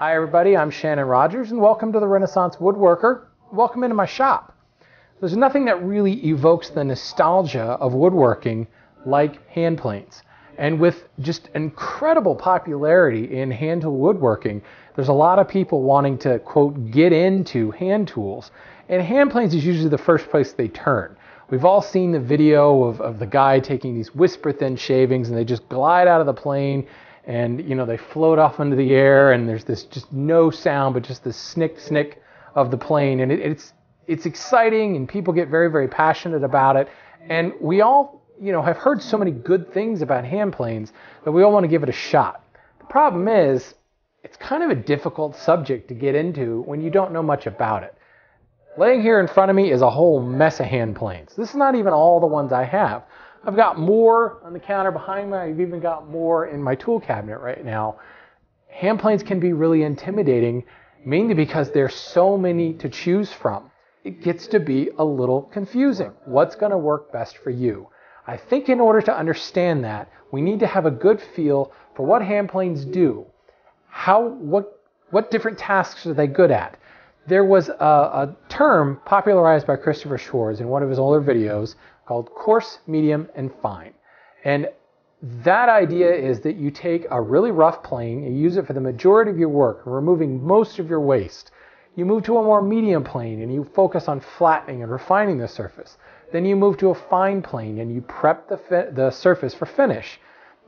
Hi, everybody. I'm Shannon Rogers, and welcome to the Renaissance Woodworker. Welcome into my shop. There's nothing that really evokes the nostalgia of woodworking like hand planes. And with just incredible popularity in hand tool woodworking, there's a lot of people wanting to, quote, get into hand tools. And hand planes is usually the first place they turn. We've all seen the video of, of the guy taking these whisper thin shavings and they just glide out of the plane and you know they float off into the air and there's this just no sound but just the snick snick of the plane and it, it's it's exciting and people get very very passionate about it. And we all you know have heard so many good things about hand planes that we all want to give it a shot. The problem is it's kind of a difficult subject to get into when you don't know much about it. Laying here in front of me is a whole mess of hand planes. This is not even all the ones i have I've got more on the counter behind me. I've even got more in my tool cabinet right now. Hand planes can be really intimidating, mainly because there's so many to choose from. It gets to be a little confusing. What's going to work best for you? I think in order to understand that, we need to have a good feel for what hand planes do. How, what, what different tasks are they good at? There was a, a term popularized by Christopher Schwarz in one of his older videos called coarse, medium, and fine. And that idea is that you take a really rough plane, you use it for the majority of your work, removing most of your waste. You move to a more medium plane and you focus on flattening and refining the surface. Then you move to a fine plane and you prep the, fi- the surface for finish.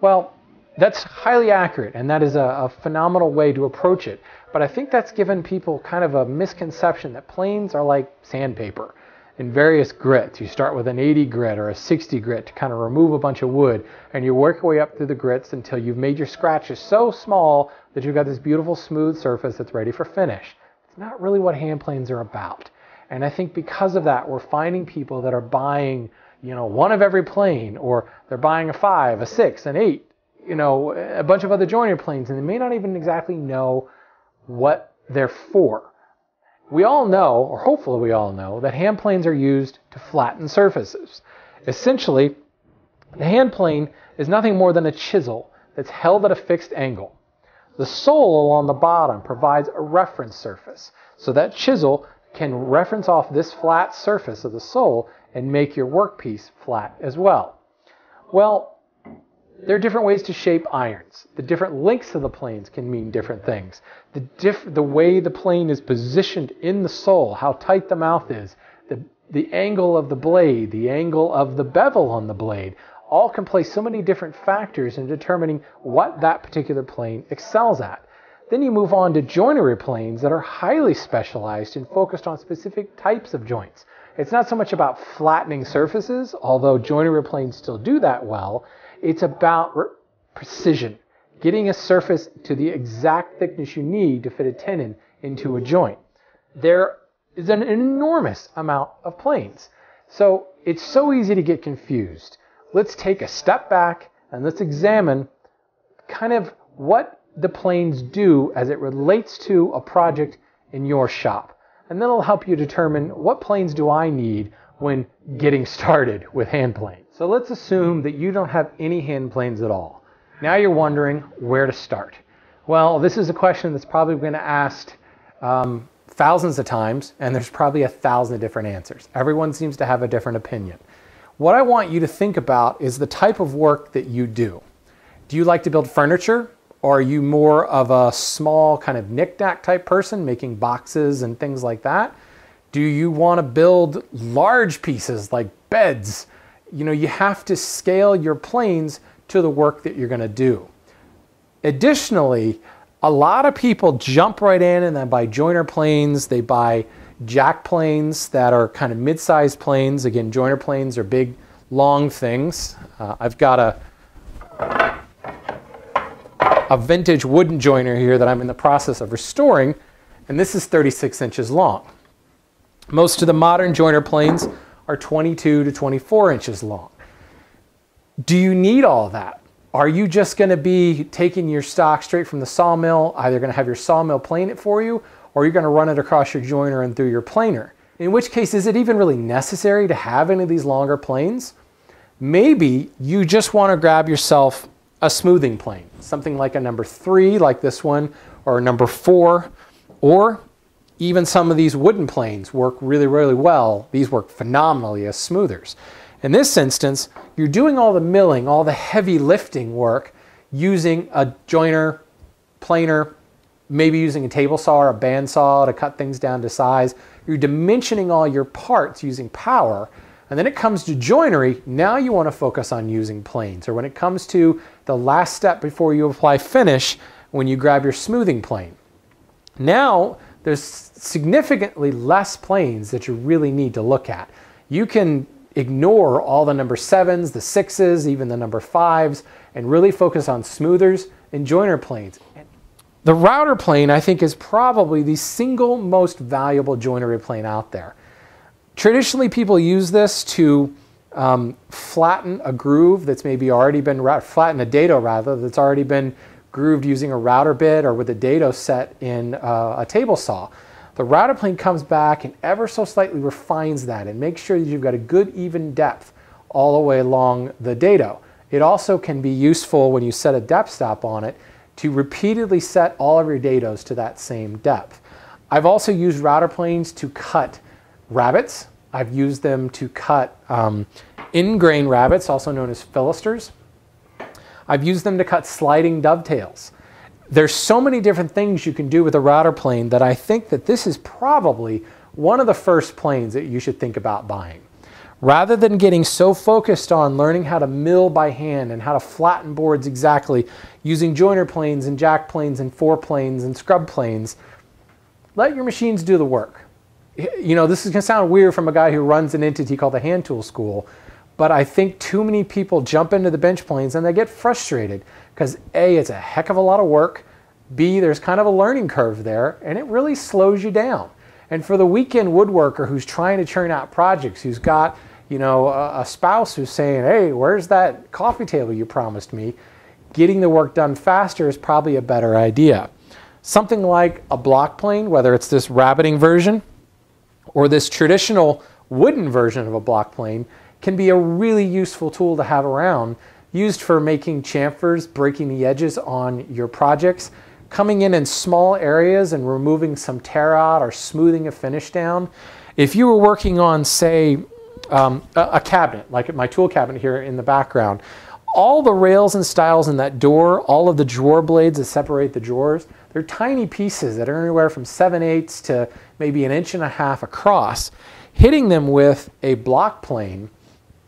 Well, that's highly accurate and that is a, a phenomenal way to approach it. But I think that's given people kind of a misconception that planes are like sandpaper in various grits. You start with an 80 grit or a 60 grit to kind of remove a bunch of wood, and you work your way up through the grits until you've made your scratches so small that you've got this beautiful smooth surface that's ready for finish. It's not really what hand planes are about. And I think because of that, we're finding people that are buying, you know, one of every plane, or they're buying a five, a six, an eight, you know, a bunch of other joiner planes, and they may not even exactly know what they're for. We all know, or hopefully we all know, that hand planes are used to flatten surfaces. Essentially, the hand plane is nothing more than a chisel that's held at a fixed angle. The sole along the bottom provides a reference surface, so that chisel can reference off this flat surface of the sole and make your workpiece flat as well. Well, there are different ways to shape irons. The different lengths of the planes can mean different things. The, diff- the way the plane is positioned in the sole, how tight the mouth is, the, the angle of the blade, the angle of the bevel on the blade, all can play so many different factors in determining what that particular plane excels at. Then you move on to joinery planes that are highly specialized and focused on specific types of joints. It's not so much about flattening surfaces, although joinery planes still do that well. It's about re- precision, getting a surface to the exact thickness you need to fit a tenon into a joint. There is an enormous amount of planes. So it's so easy to get confused. Let's take a step back and let's examine kind of what the planes do as it relates to a project in your shop. And then it'll help you determine what planes do I need when getting started with hand planes. So let's assume that you don't have any hand planes at all. Now you're wondering where to start. Well, this is a question that's probably been asked um, thousands of times, and there's probably a thousand different answers. Everyone seems to have a different opinion. What I want you to think about is the type of work that you do. Do you like to build furniture? Or are you more of a small kind of knickknack type person making boxes and things like that? Do you want to build large pieces like beds? You know, you have to scale your planes to the work that you're going to do. Additionally, a lot of people jump right in and then buy joiner planes. They buy jack planes that are kind of mid-sized planes. Again, joiner planes are big, long things. Uh, I've got a a vintage wooden joiner here that I'm in the process of restoring, and this is 36 inches long. Most of the modern joiner planes are 22 to 24 inches long. Do you need all that? Are you just going to be taking your stock straight from the sawmill, either going to have your sawmill plane it for you, or you're going to run it across your joiner and through your planer? In which case, is it even really necessary to have any of these longer planes? Maybe you just want to grab yourself a smoothing plane, something like a number three, like this one, or a number four, or even some of these wooden planes work really, really well. These work phenomenally as smoothers. In this instance, you're doing all the milling, all the heavy lifting work using a joiner, planer, maybe using a table saw or a bandsaw to cut things down to size. You're dimensioning all your parts using power. And then it comes to joinery, now you want to focus on using planes. Or when it comes to the last step before you apply finish, when you grab your smoothing plane. Now, there's significantly less planes that you really need to look at. You can ignore all the number sevens, the sixes, even the number fives, and really focus on smoothers and joiner planes. The router plane, I think, is probably the single most valuable joinery plane out there. Traditionally, people use this to um, flatten a groove that's maybe already been, flatten a dado rather, that's already been grooved using a router bit or with a dado set in uh, a table saw. The router plane comes back and ever so slightly refines that and makes sure that you've got a good even depth all the way along the dado. It also can be useful when you set a depth stop on it to repeatedly set all of your dados to that same depth. I've also used router planes to cut rabbets. I've used them to cut um, in-grain rabbets, also known as fillisters. I've used them to cut sliding dovetails. There's so many different things you can do with a router plane that I think that this is probably one of the first planes that you should think about buying. Rather than getting so focused on learning how to mill by hand and how to flatten boards exactly using joiner planes and jack planes and fore planes and scrub planes, let your machines do the work. You know, this is going to sound weird from a guy who runs an entity called the Hand Tool School, but I think too many people jump into the bench planes and they get frustrated because A, it's a heck of a lot of work. B, there's kind of a learning curve there and it really slows you down. And for the weekend woodworker who's trying to churn out projects, who's got, you know, a, a spouse who's saying, hey, where's that coffee table you promised me? Getting the work done faster is probably a better idea. Something like a block plane, whether it's this rabbeting version or this traditional wooden version of a block plane, can be a really useful tool to have around, used for making chamfers, breaking the edges on your projects, coming in in small areas and removing some tear out or smoothing a finish down. If you were working on, say, um, a, cabinet, like my tool cabinet here in the background, all the rails and stiles in that door, all of the drawer blades that separate the drawers, they're tiny pieces that are anywhere from 7 eighths to maybe an inch and a half across. Hitting them with a block plane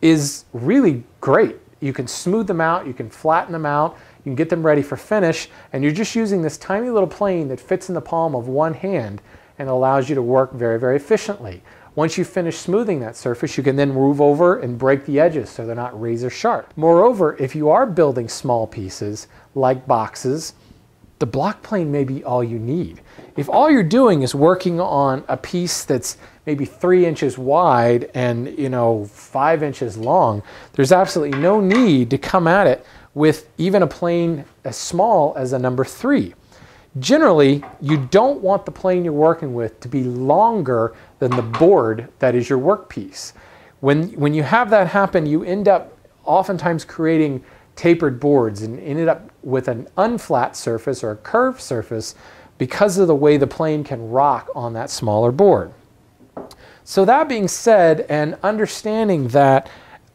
is really great. You can smooth them out, you can flatten them out, you can get them ready for finish, and you're just using this tiny little plane that fits in the palm of one hand and allows you to work very, very efficiently. Once you finish smoothing that surface, you can then move over and break the edges so they're not razor sharp. Moreover, if you are building small pieces like boxes, the block plane may be all you need. If all you're doing is working on a piece that's maybe three inches wide and you know five inches long, there's absolutely no need to come at it with even a plane as small as a number three. Generally, you don't want the plane you're working with to be longer than the board that is your workpiece. When, when you have that happen, you end up oftentimes creating tapered boards and ended up with an unflat surface or a curved surface because of the way the plane can rock on that smaller board. So that being said, and understanding that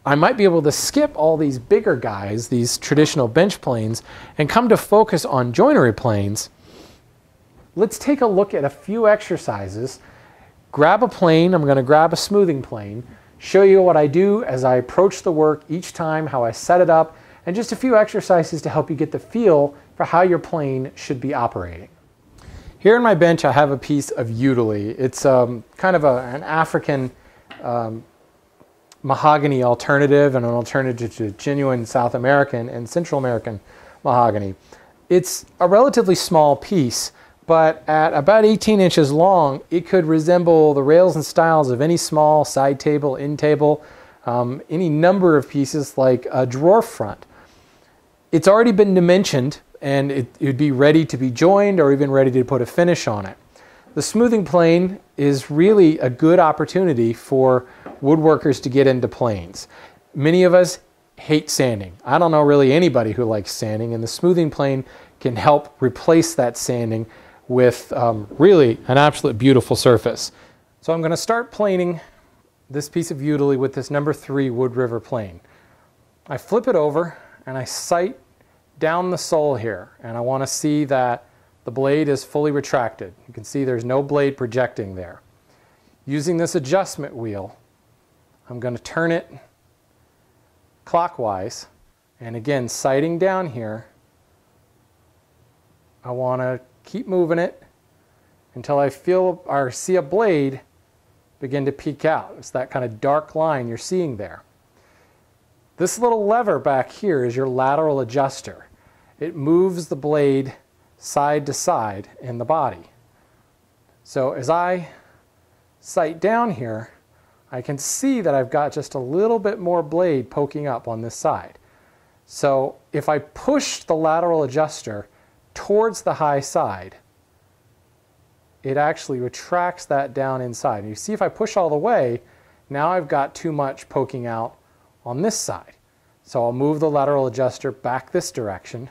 I might be able to skip all these bigger guys, these traditional bench planes, and come to focus on joinery planes, let's take a look at a few exercises. Grab a plane, I'm going to grab a smoothing plane, show you what I do as I approach the work each time, how I set it up, and just a few exercises to help you get the feel for how your plane should be operating. Here in my bench, I have a piece of Utile. It's um, kind of a, an African um, mahogany alternative and an alternative to genuine South American and Central American mahogany. It's a relatively small piece, but at about 18 inches long, it could resemble the rails and stiles of any small side table, end table, um, any number of pieces like a drawer front. It's already been dimensioned and it, would be ready to be joined or even ready to put a finish on it. The smoothing plane is really a good opportunity for woodworkers to get into planes. Many of us hate sanding. I don't know really anybody who likes sanding, and the smoothing plane can help replace that sanding with um, really an absolute beautiful surface. So I'm going to start planing this piece of Utile with this number three WoodRiver plane. I flip it over and I sight down the sole here and I want to see that the blade is fully retracted. You can see there's no blade projecting there. Using this adjustment wheel, I'm going to turn it clockwise and again sighting down here I want to keep moving it until I feel or see a blade begin to peek out. It's that kind of dark line you're seeing there. This little lever back here is your lateral adjuster. It moves the blade side to side in the body. So as I sight down here, I can see that I've got just a little bit more blade poking up on this side. So if I push the lateral adjuster towards the high side, it actually retracts that down inside. And you see if I push all the way, now I've got too much poking out on this side. So I'll move the lateral adjuster back this direction.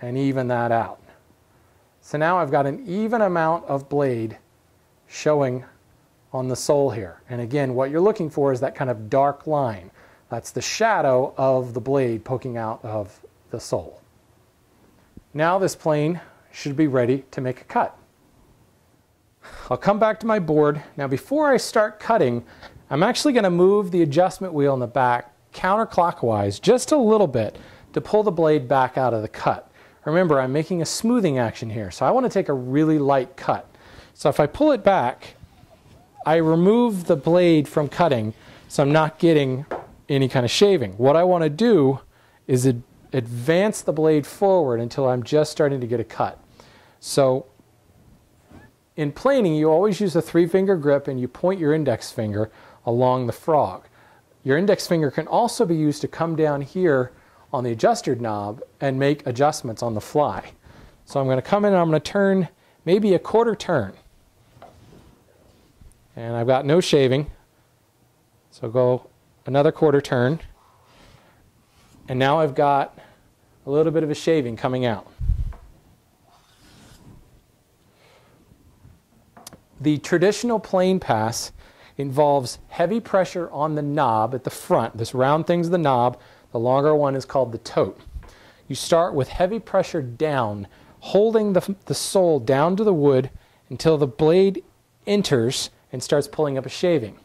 And even that out. So now I've got an even amount of blade showing on the sole here. And again, what you're looking for is that kind of dark line. That's the shadow of the blade poking out of the sole. Now this plane should be ready to make a cut. I'll come back to my board. Now before I start cutting, I'm actually going to move the adjustment wheel in the back counterclockwise just a little bit to pull the blade back out of the cut. Remember, I'm making a smoothing action here, so I want to take a really light cut. So if I pull it back, I remove the blade from cutting, so I'm not getting any kind of shaving. What I want to do is ad advance the blade forward until I'm just starting to get a cut. So in planing, you always use a three finger grip and you point your index finger along the frog. Your index finger can also be used to come down here on the adjuster knob and make adjustments on the fly. So I'm going to come in and I'm going to turn maybe a quarter turn. And I've got no shaving. So go another quarter turn, and now I've got a little bit of a shaving coming out. The traditional plane pass involves heavy pressure on the knob at the front. This round thing's the knob. The longer one is called the tote. You start with heavy pressure down, holding the, the sole down to the wood until the blade enters and starts pulling up a shaving.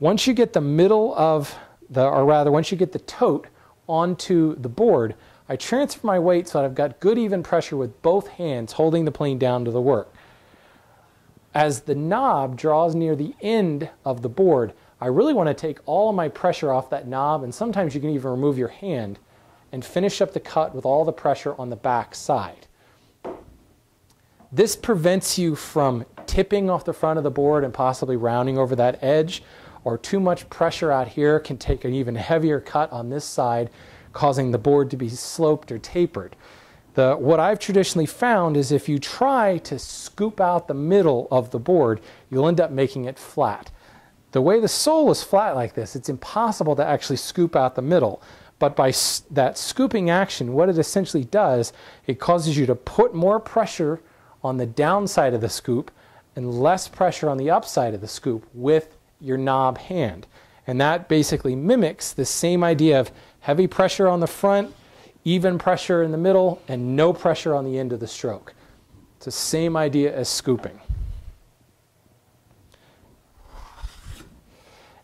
Once you get the middle of the, or rather, once you get the tote onto the board, I transfer my weight so that I've got good even pressure with both hands holding the plane down to the work. As the knob draws near the end of the board, I really want to take all of my pressure off that knob, and sometimes you can even remove your hand and finish up the cut with all the pressure on the back side. This prevents you from tipping off the front of the board and possibly rounding over that edge, or too much pressure out here can take an even heavier cut on this side, causing the board to be sloped or tapered. The, what I've traditionally found is if you try to scoop out the middle of the board, you'll end up making it flat. The way the sole is flat like this, it's impossible to actually scoop out the middle. But by that scooping action, what it essentially does, it causes you to put more pressure on the downside of the scoop and less pressure on the upside of the scoop with your knob hand. And that basically mimics the same idea of heavy pressure on the front, even pressure in the middle, and no pressure on the end of the stroke. It's the same idea as scooping.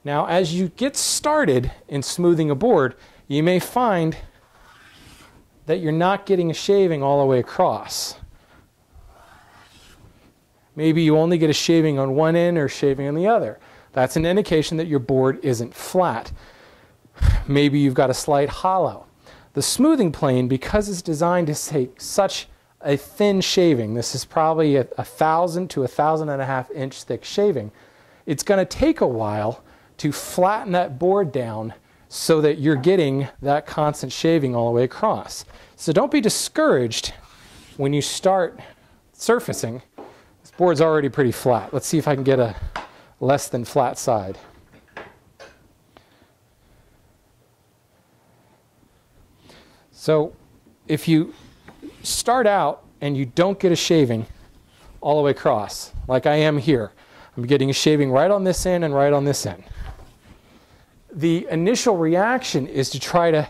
Now, as you get started in smoothing a board, you may find that you're not getting a shaving all the way across. Maybe you only get a shaving on one end or shaving on the other. That's an indication that your board isn't flat. Maybe you've got a slight hollow. The smoothing plane, because it's designed to take such a thin shaving, this is probably a, a thousand to a thousand and a half inch thick shaving, it's going to take a while to flatten that board down so that you're getting that constant shaving all the way across. So don't be discouraged when you start surfacing. This board's already pretty flat. Let's see if I can get a less than flat side. So if you start out and you don't get a shaving all the way across, like I am here, I'm getting a shaving right on this end and right on this end. The initial reaction is to try to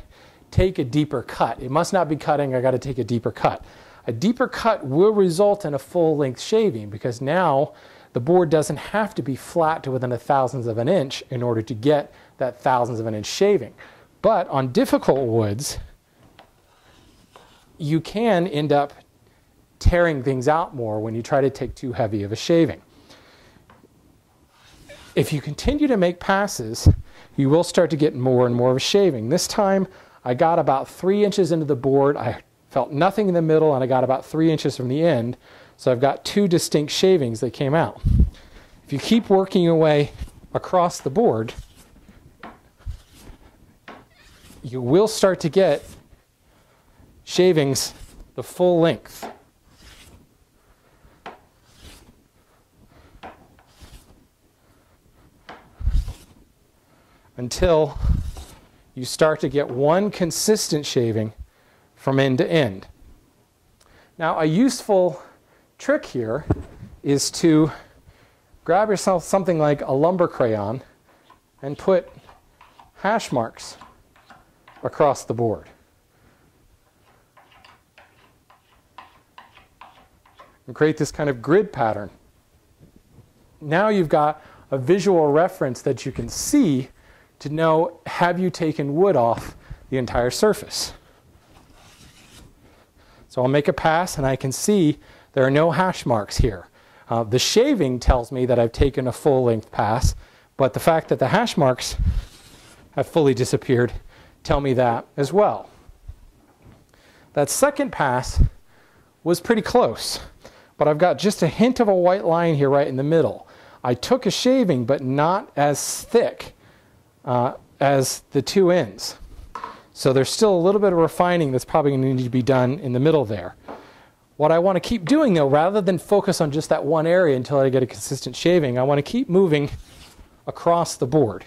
take a deeper cut. It must not be cutting, I got to take a deeper cut. A deeper cut will result in a full length shaving because now the board doesn't have to be flat to within a thousandth of an inch in order to get that thousandth of an inch shaving. But on difficult woods, you can end up tearing things out more when you try to take too heavy of a shaving. If you continue to make passes, you will start to get more and more of a shaving. This time I got about three inches into the board. I felt nothing in the middle and I got about three inches from the end. So I've got two distinct shavings that came out. If you keep working your way across the board, you will start to get shavings the full length. Until you start to get one consistent shaving from end to end. Now, a useful trick here is to grab yourself something like a lumber crayon and put hash marks across the board. And create this kind of grid pattern. Now you've got a visual reference that you can see to know have you taken wood off the entire surface. So I'll make a pass and I can see there are no hash marks here. Uh, the shaving tells me that I've taken a full length pass, but the fact that the hash marks have fully disappeared tell me that as well. That second pass was pretty close, but I've got just a hint of a white line here right in the middle. I took a shaving, but not as thick uh, as the two ends. So there's still a little bit of refining that's probably going to need to be done in the middle there. What I want to keep doing though, rather than focus on just that one area until I get a consistent shaving, I want to keep moving across the board.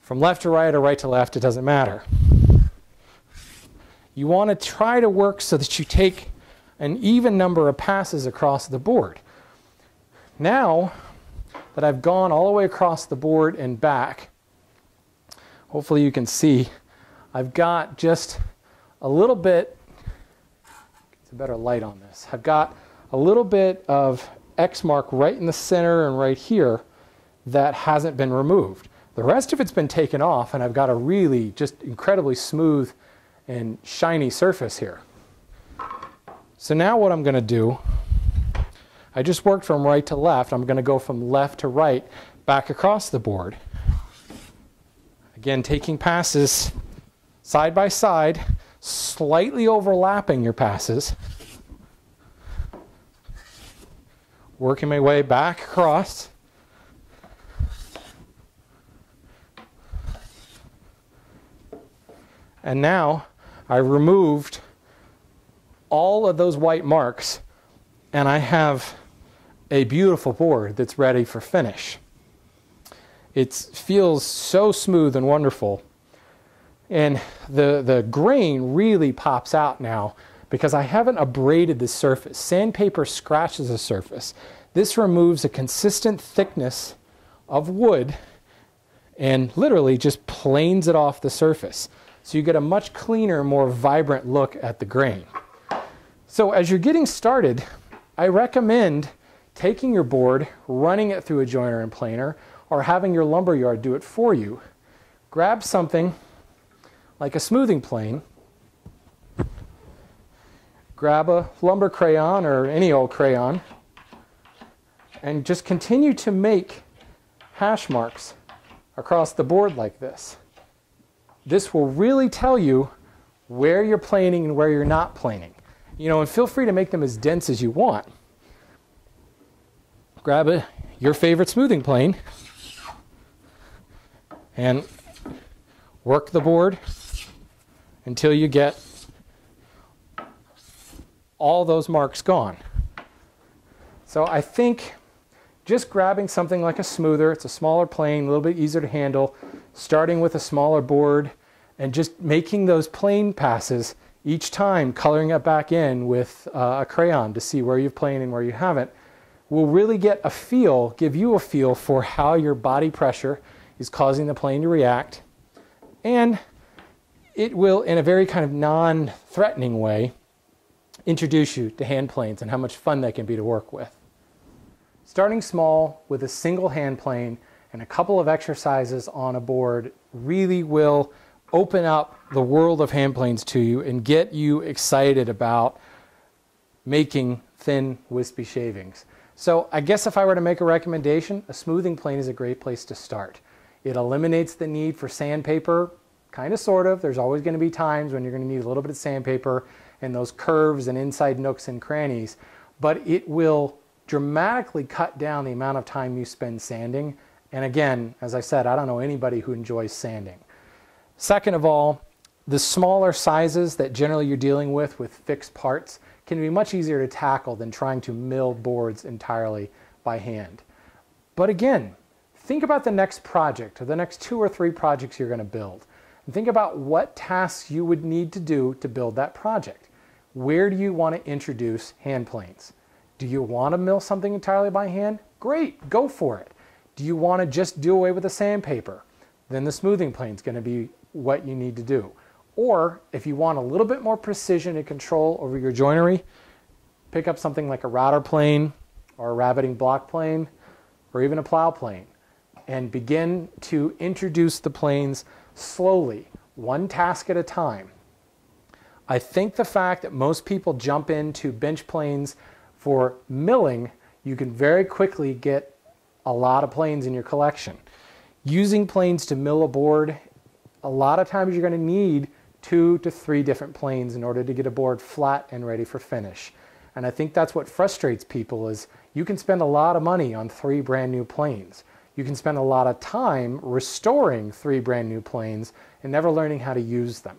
From left to right or right to left, it doesn't matter. You want to try to work so that you take an even number of passes across the board. Now that I've gone all the way across the board and back, hopefully you can see, I've got just a little bit, it's a better light on this, I've got a little bit of X mark right in the center and right here that hasn't been removed. The rest of it's been taken off and I've got a really just incredibly smooth and shiny surface here. So now what I'm going to do, I just worked from right to left. I'm going to go from left to right back across the board. Again, taking passes side by side, slightly overlapping your passes. Working my way back across. And now I removed all of those white marks and I have a beautiful board that's ready for finish. It feels so smooth and wonderful. And the, the grain really pops out now because I haven't abraded the surface. Sandpaper scratches the surface. This removes a consistent thickness of wood and literally just planes it off the surface. So you get a much cleaner, more vibrant look at the grain. So as you're getting started, I recommend taking your board, running it through a joiner and planer, or having your lumber yard do it for you. Grab something like a smoothing plane, grab a lumber crayon or any old crayon, and just continue to make hash marks across the board like this. This will really tell you where you're planing and where you're not planing. You know, and feel free to make them as dense as you want. Grab a, your favorite smoothing plane and work the board until you get all those marks gone. So I think just grabbing something like a smoother, it's a smaller plane, a little bit easier to handle, starting with a smaller board and just making those plane passes each time, coloring it back in with uh, a crayon to see where you've planed and where you haven't, will really get a feel, give you a feel for how your body pressure is causing the plane to react. And it will, in a very kind of non threatening way, introduce you to hand planes and how much fun they can be to work with. Starting small with a single hand plane and a couple of exercises on a board really will open up the world of hand planes to you and get you excited about making thin, wispy shavings. So I guess if I were to make a recommendation, a smoothing plane is a great place to start. It eliminates the need for sandpaper, kind of sort of. There's always going to be times when you're going to need a little bit of sandpaper and those curves and inside nooks and crannies, but it will dramatically cut down the amount of time you spend sanding. And again, as I said, I don't know anybody who enjoys sanding. Second of all, the smaller sizes that generally you're dealing with with fixed parts can be much easier to tackle than trying to mill boards entirely by hand. But again, think about the next project or the next two or three projects you're going to build. And think about what tasks you would need to do to build that project. Where do you want to introduce hand planes? Do you want to mill something entirely by hand? Great, go for it. Do you want to just do away with the sandpaper? Then the smoothing plane is going to be what you need to do. Or if you want a little bit more precision and control over your joinery, pick up something like a router plane or a rabbeting block plane or even a plow plane and begin to introduce the planes slowly, one task at a time. I think the fact that most people jump into bench planes for milling, you can very quickly get a lot of planes in your collection. Using planes to mill a board, a lot of times you're going to need two to three different planes in order to get a board flat and ready for finish. And I think that's what frustrates people is you can spend a lot of money on three brand new planes. You can spend a lot of time restoring three brand new planes and never learning how to use them.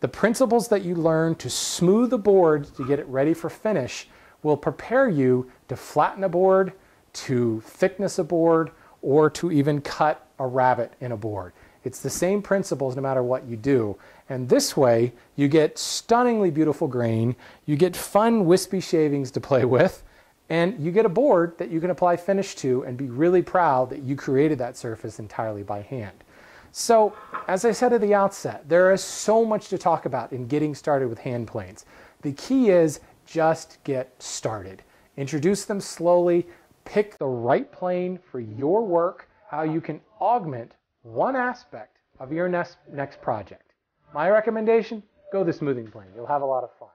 The principles that you learn to smooth a board to get it ready for finish will prepare you to flatten a board, to thickness a board, or to even cut a rabbet in a board. It's the same principles no matter what you do. And this way, you get stunningly beautiful grain, you get fun wispy shavings to play with, and you get a board that you can apply finish to and be really proud that you created that surface entirely by hand. So, as I said at the outset, there is so much to talk about in getting started with hand planes. The key is just get started. Introduce them slowly, pick the right plane for your work, how you can augment one aspect of your next, next project. My recommendation, go the smoothing plane. You'll have a lot of fun.